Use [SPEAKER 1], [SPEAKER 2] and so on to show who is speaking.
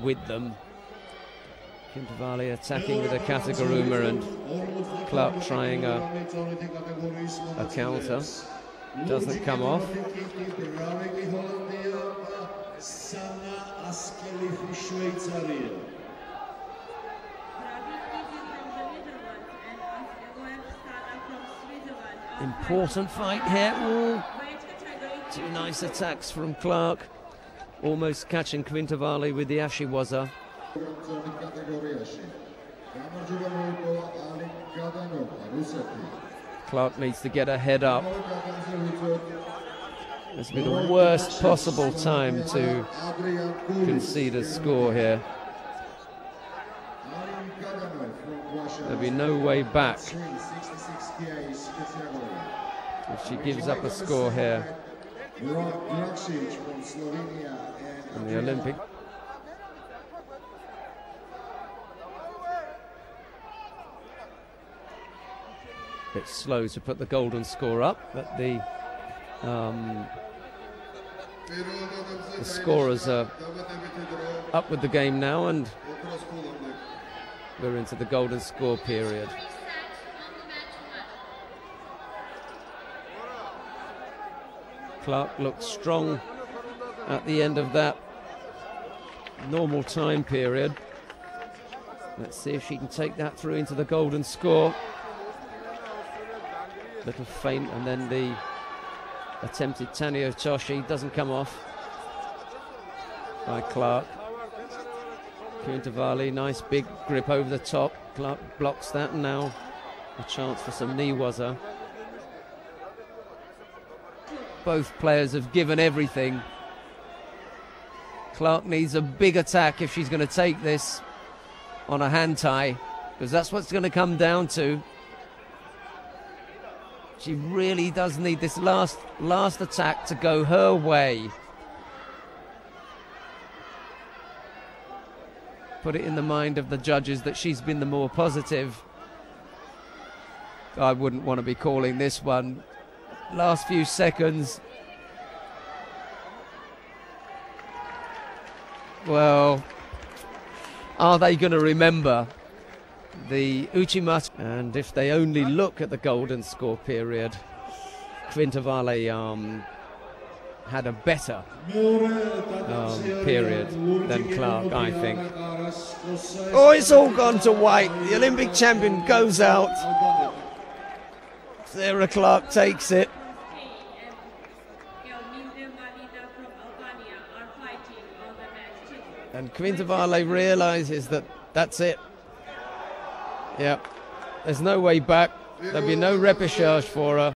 [SPEAKER 1] with them. Quintavalle attacking with a Kataguruma and Clark trying a, a counter. Doesn't come off. Important fight here. Ooh. Two nice attacks from Clark. Almost catching Quintavalle with the Ashiwaza. Clark needs to get a head up. This will be the worst possible time to concede a score here. There'll be no way back if she gives up a score here. In the Olympic bit slow to put the golden score up, but the um, the scorers are up with the game now, and we're into the golden score period. Clark looked strong at the end of that normal time period. Let's see if she can take that through into the golden score. Little feint, and then the attempted Tani Otoshi doesn't come off by Clark. Quintavalle, nice big grip over the top. Clark blocks that, and now a chance for some Newaza. Both players have given everything. Clark needs a big attack if she's going to take this on a hantei, because that's what's going to come down to. She really does need this last last attack to go her way. Put it in the mind of the judges that she's been the more positive. I wouldn't want to be calling this one. Last few seconds. Well, are they going to remember the Uchimata? And if they only look at the golden score period, Quintavalle um, had a better um, period than Clark, I think. Oh, it's all gone to white. The Olympic champion goes out. Sarah Clark takes it. And Quintavalle realizes that that's it. Yeah, there's no way back. There'll be no repechage for her.